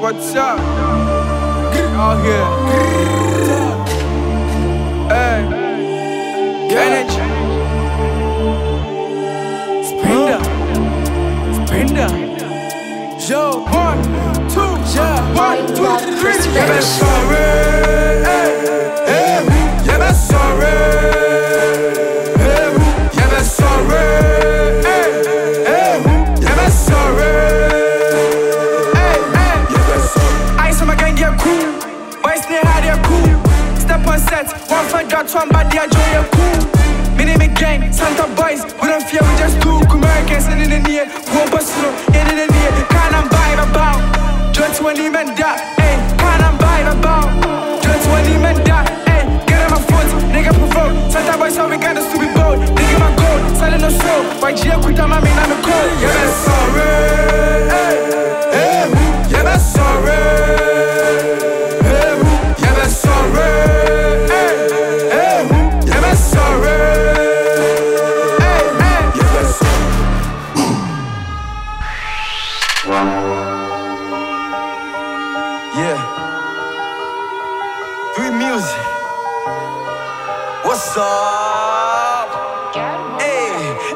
what's up? Out here. Hey. Energy. Sprinter. Sprinter. Yo, one, two, yeah, one, two, three. Yeah, one for that, one body, I joy, you're cool. Me name is gang, Santa boys, music. What's up? Hey,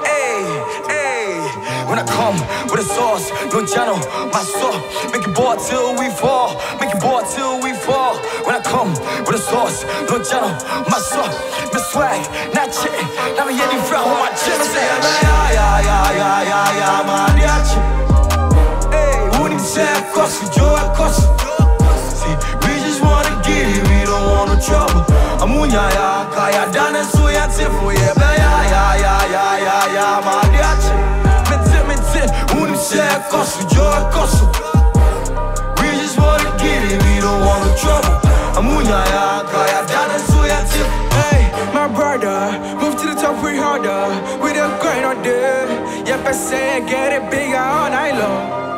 hey, hey. When I come with a sauce, no channel, my soul. Make it boil till we fall. Make it boil till we fall. When I come with a sauce, no channel, my soul. My swag, not shit. Now me getting from my chest. Say, yeah, yeah, yeah, yeah, yeah, yeah, shit. Hey, wouldn't say cost you, Joe, so ya tifu ya, ba ya ya ya ya ya ya, ma diache. Mente mente, wouldn't say cost you, Joe, cost We just wanna get it, we don't want no trouble. Amunya ya, kaya dana so ya tifu. Hey, my brother, move to the top, we harder. We the grind all day. Yep, I say get it bigger all night long.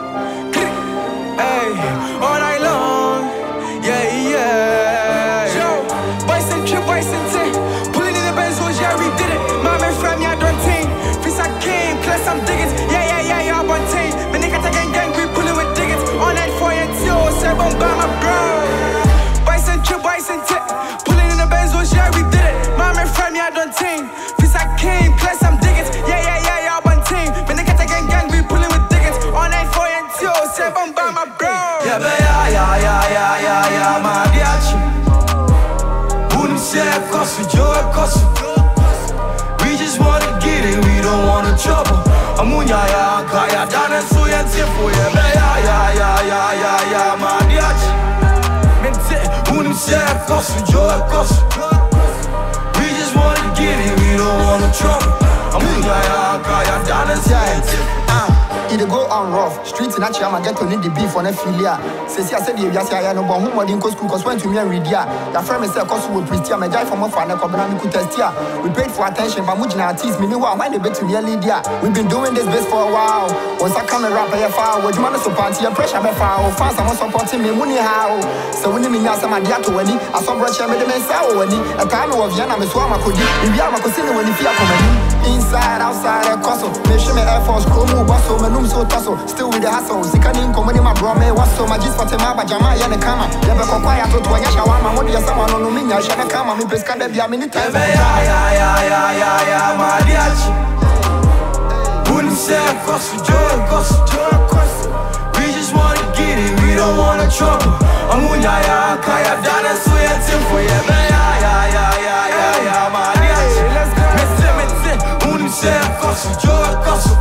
Seven by my bro. Yeah, ba ya ya ya ya ya ya, ma diache. Wouldn't say cost you, cost We just wanna get it, we don't want no trouble. Amunya ya, kaya dana so ya tifu ya, ba ya ya ya ya ya ya, ma diache. Mente, wouldn't say cost you, cost We just wanna get it, we don't want no trouble. Amunya ya, kaya dana so ya tifu. Ah, it dey go on rough. Streets in Achia, get to need the beef on a filia. Sesi I said the Yasia, I know, but who more than school, cause went to me and read ya. Your friend said, cause we pretty, I'm a guy from a fan, a covenant, could test ya. We paid for attention, but Mujina tease me, meanwhile, mind a bit to me, Lydia. We've been doing this bit for a while. Once I come and rap, I far, what you want to support, your pressure, be far, fans, I'm supporting me, money how. So when you mean, yes, I'm a diato, when I saw Rocha, made a mess out, when a time of Yana, I'm a swam, I could, if you are my cousin, when you feel coming. Inside, outside, a cosso. Make sure my Air Force chromo bustle, my room so tussle. Still with the hustle. Sikanin komani my bro, me wasso. My gist fatema, but jama ya ne kama. Never quiet to twanya shawama. What do you someone on me? I shall come. Me pesca de bia mini time. Yeah, yeah, yeah, yeah, yeah, yeah, diache. Wouldn't say cost you, Joe, cost We just wanna get it, we don't want no trouble. Amunya ya, kaya dana so ya tifu ya, yeah, yeah, yeah, yeah, yeah, yeah, my diache. Mese, mese, wouldn't say cost you,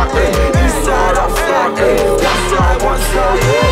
side, ayy East I want fly, side, one side,